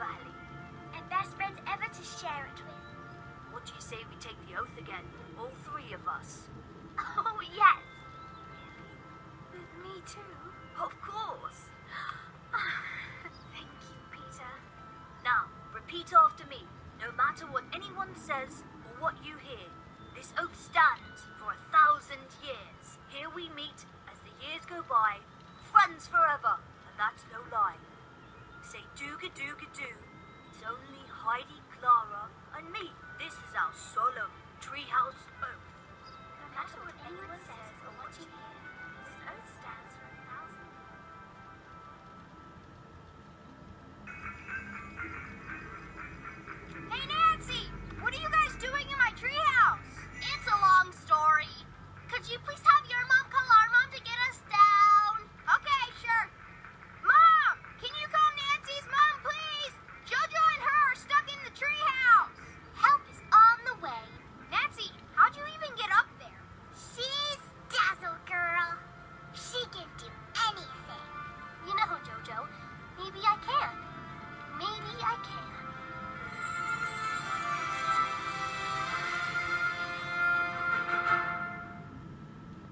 valley. And best friends ever to share it with. What do you say we take the oath again? All three of us. Oh, yes. Really? With me too? Of course. Thank you, Peter. Now, repeat after me. No matter what anyone says or what you hear, this oath stands for a thousand years. Here we meet as the years go by, friends forever, and that's no lie. Say dooga dooga doo. It's only Heidi, Clara, and me. This is our solemn treehouse oath. No matter what anyone says or what you hear, this oath stands for a thousand Hey, Nancy! What are you guys doing in my treehouse? It's a long story. Could you please your Maybe